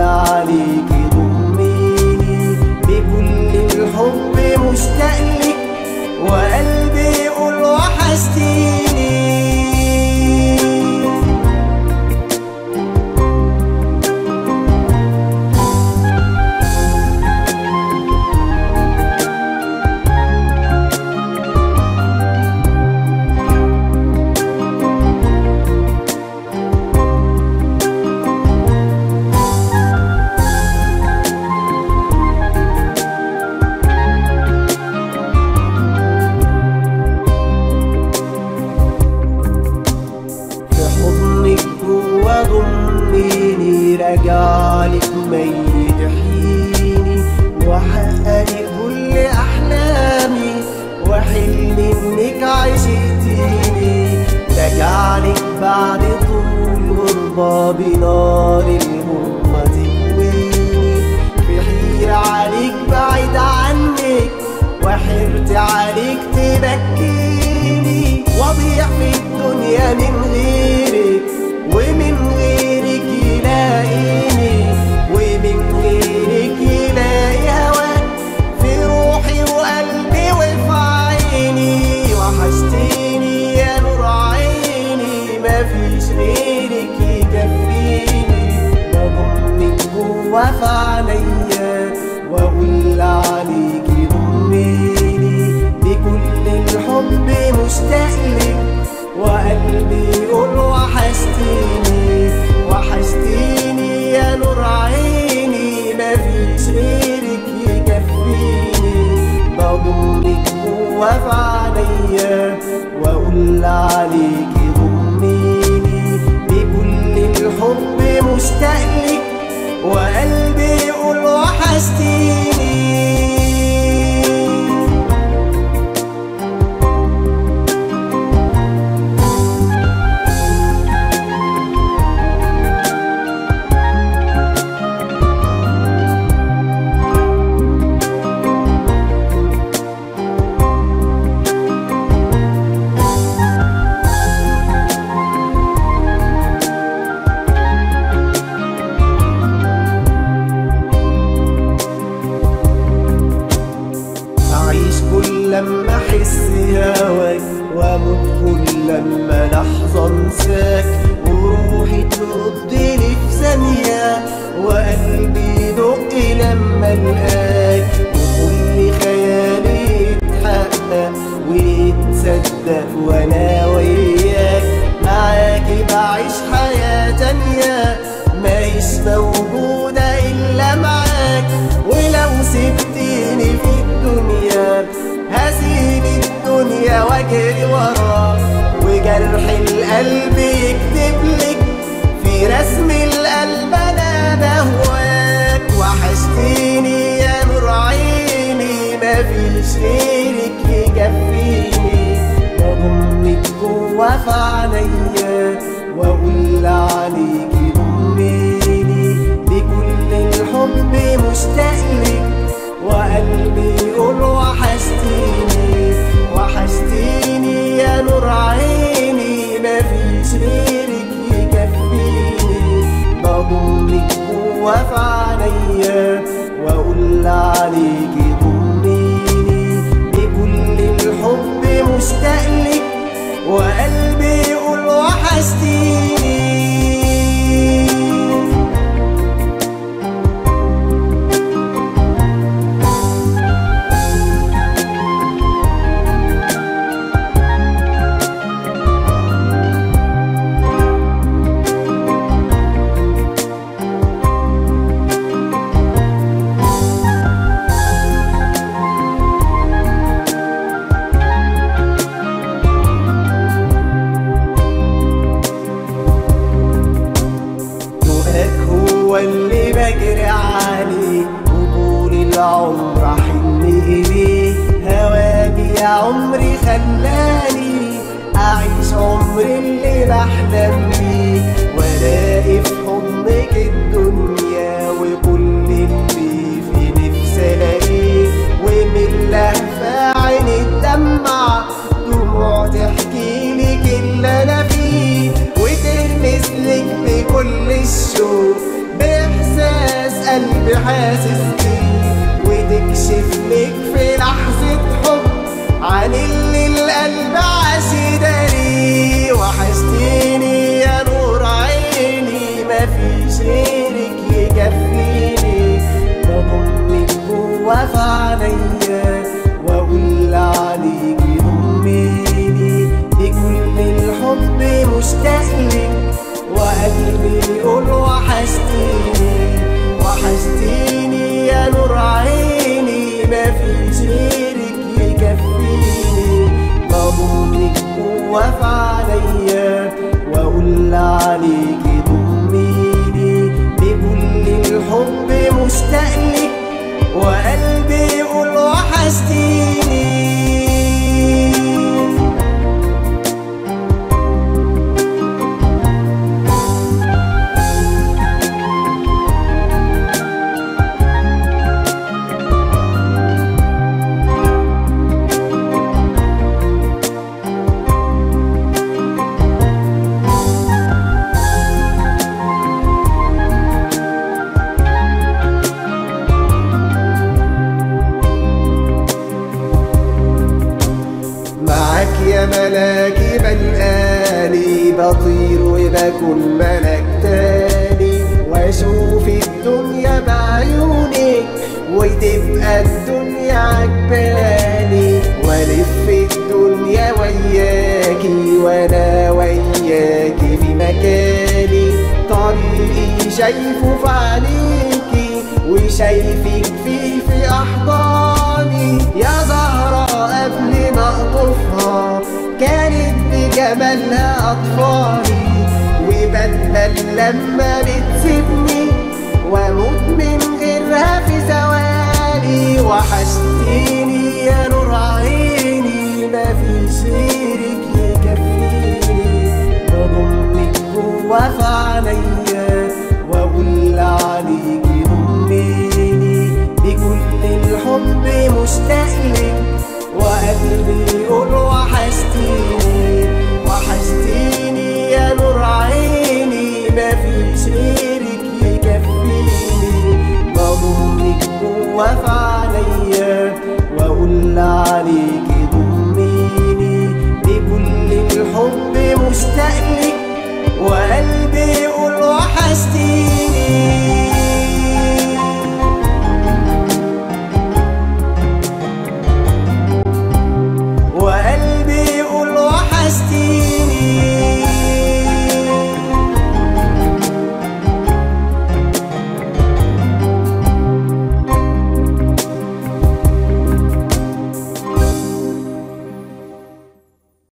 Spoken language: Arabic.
عليك ضميني بكل الحب مشتاق لك وقلبي يقول وحشتيني بعد طول غربة بنار الغربة تكويني في حيرة عليك بعيد عنك وحرت عليك تبكيني واضيع في الدنيا في عينيا واقول عليكي ضميني بكل الحب مشتاقلك وقلبي يقول وحشتيني هواك وأموت كل لما لحظة أنساك وروحي ترد لي في ثانية وقلبي يدق لما ألقاك وكل خيالي يتحقق ويتصدق وأنا وياك. غيرك يكفيني بضمك جوا في عينيا واقول عليكي ضميني بكل الحب مشتاقلك وقلبي يقول وحشتيني وحشتيني يا نور عيني. مفيش غيرك يكفيني. بضمك جوا في عينيا واقول عليكي عمري اللي بحلم بيه. والاقي في حضنك الدنيا وكل اللي في نفسي ألاقيه. ومن لهفة عيني الدمع دموع تحكي لك اللي أنا فيه. وتلمس لك بكل الشوق. بإحساس قلبي حاسس بيه وتكشف لك في لحظة حب عن اللي بطير وبكون ملك تاني. وأشوف الدنيا بعيونك وتبقى الدنيا عجباني. وألف الدنيا وياكي وأنا وياكي في مكاني. طريقي شايفه في عينيكي وشايفك فيه في أحضاني. يا زهرة قبل ما اقطفها كانت بجمالها أطفالي وبدل لما بتسيبني وأموت من غيرها في ثواني وحشتيني يا نور عيني ما في سيرك يكفيني. بضمك جوا في عينيا